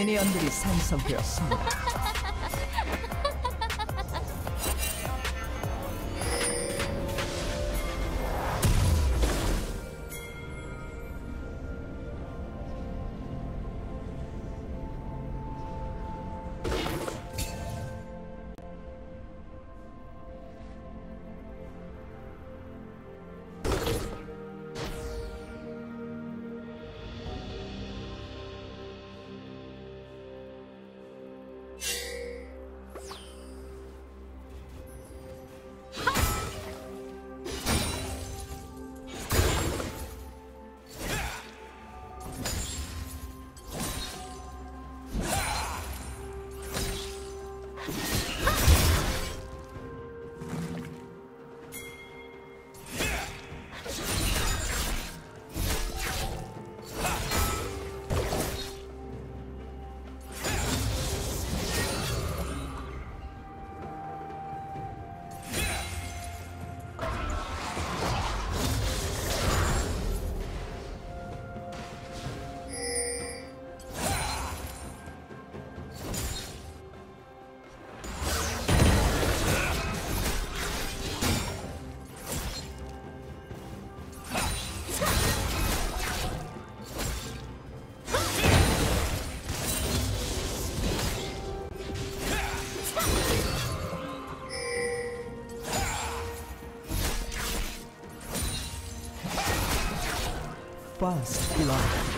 미니언들이 생성되었습니다. First blood.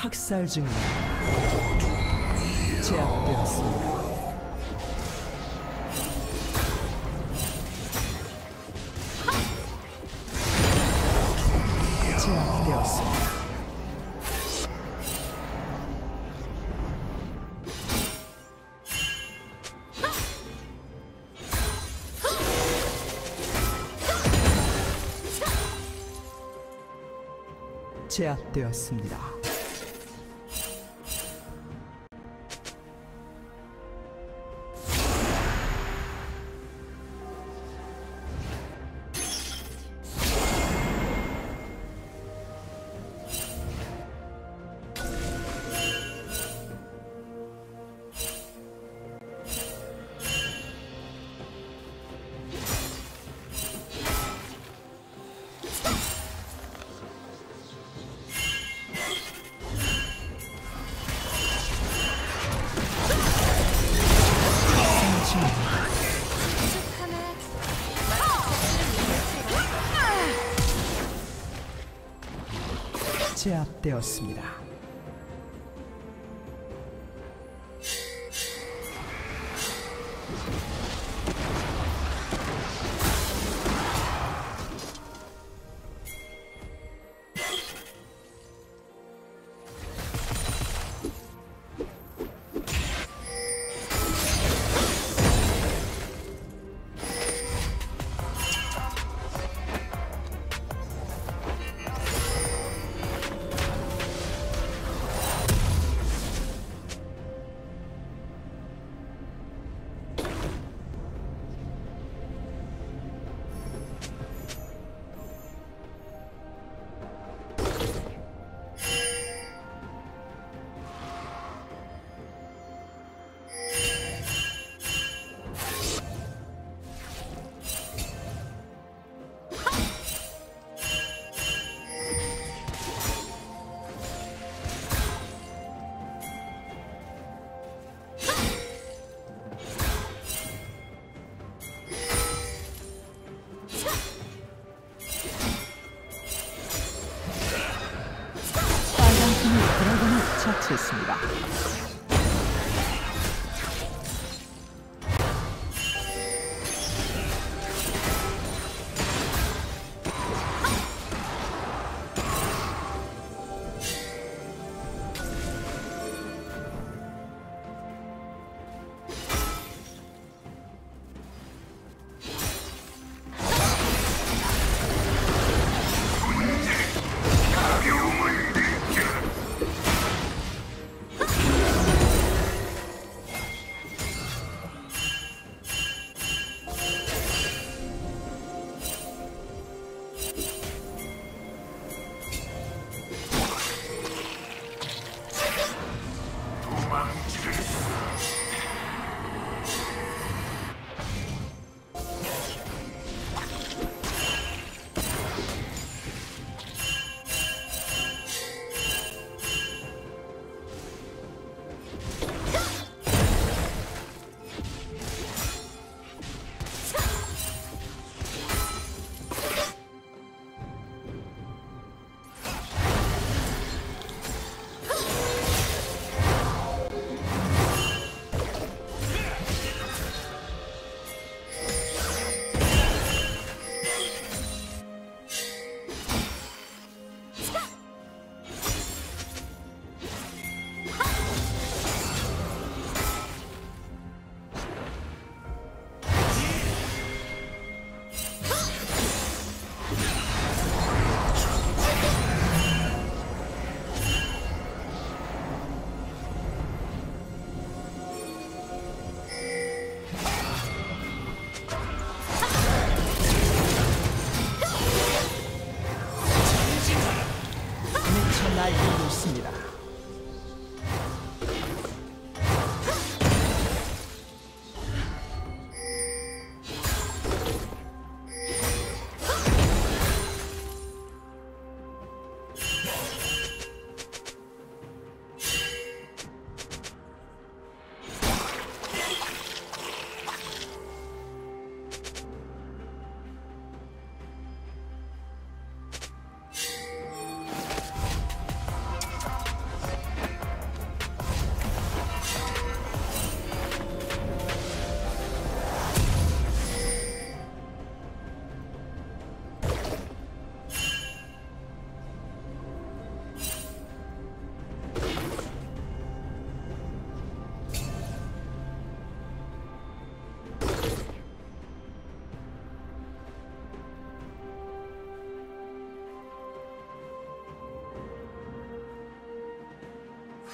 학살 중입니다. 제압되었습니다. 제압되었습니다. 제압되었습니다. 제압되었습니다.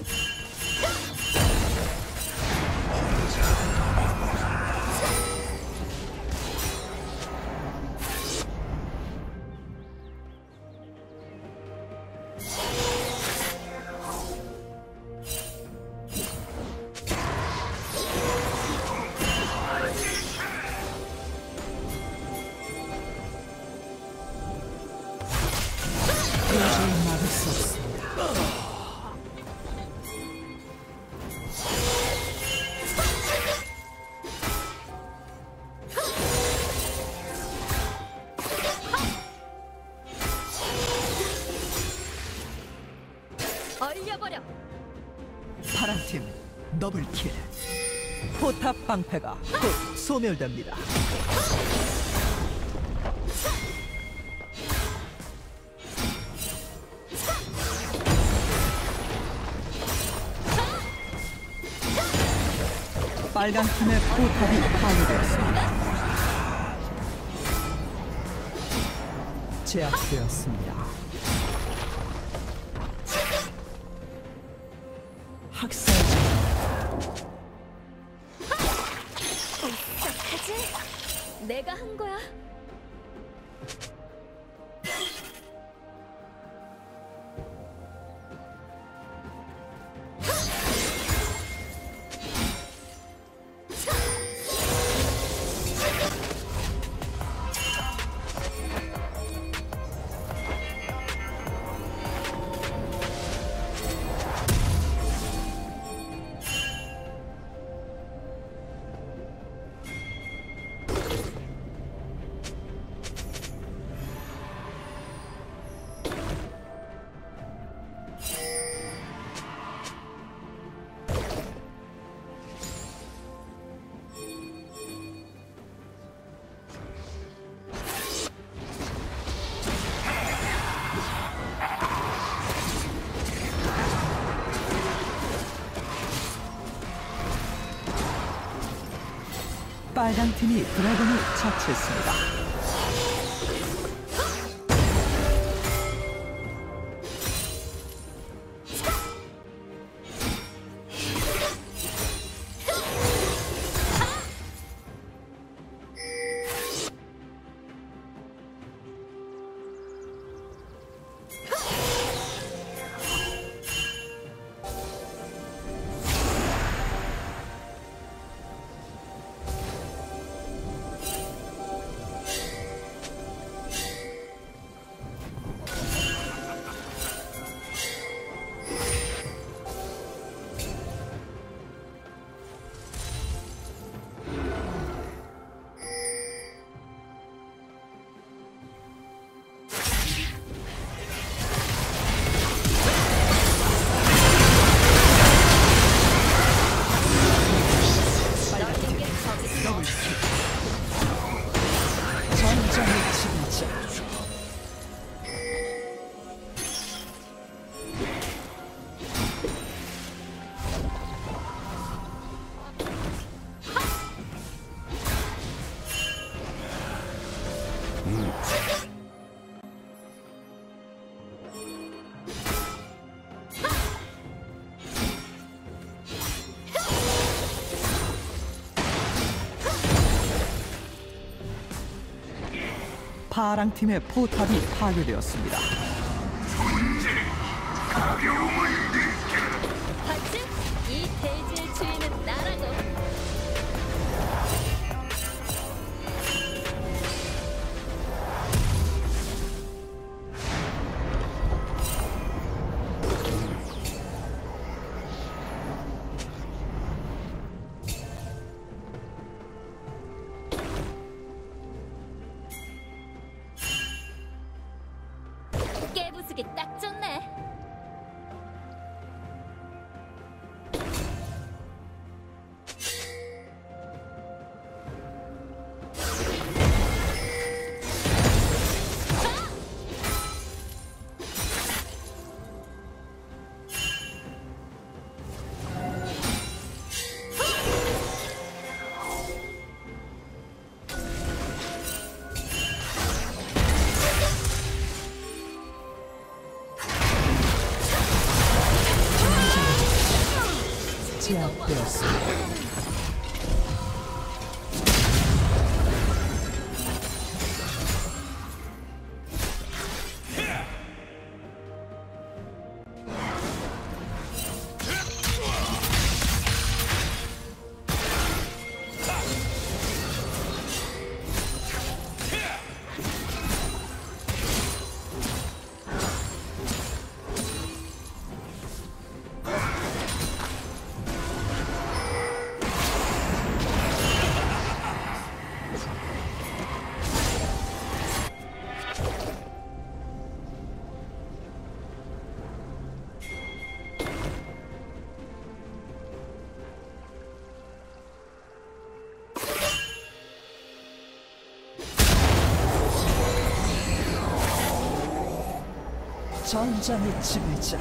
you. 부숴버려. 파란팀 더블킬. 포탑 방패가 곧 소멸됩니다. 빨간 팀의 포탑이 파괴되었습니다. 제압되었습니다. 학살자 하지? 내가 한 거야. 빨간 팀이 드래곤을 처치했습니다. 파랑 팀의 포탑이 파괴되었습니다. 봤지? 전장의 지배자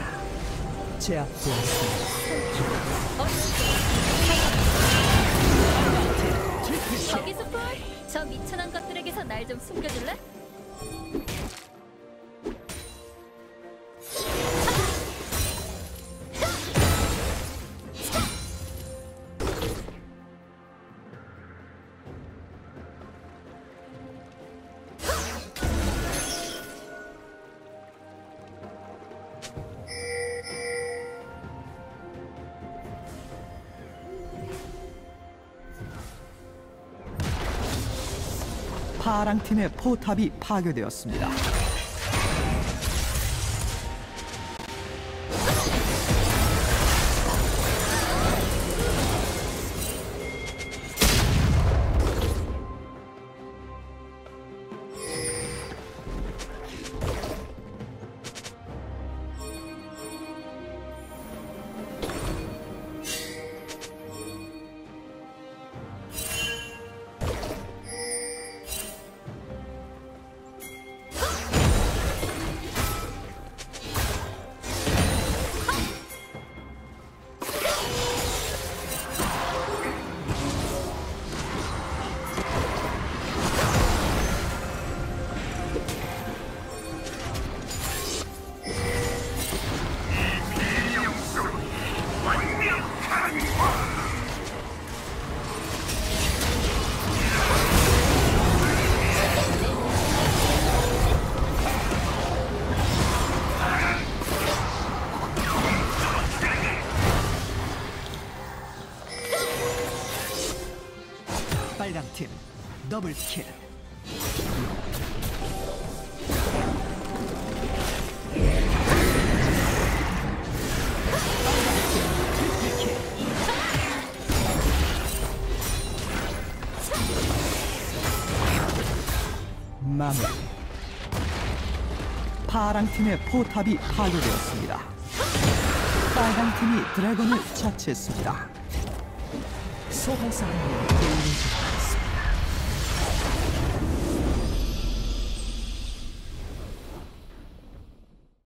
제압되었습니다. 저기 스풀 저 미천한 것들에게서 날 좀 숨겨줄래? 파랑 팀의 포탑이 파괴되었습니다. 빨강 팀 더블 킬. 마무리. 파랑 팀의 포탑이 파괴되었습니다. 빨강 팀이 드래곤을 처치했습니다. 게임을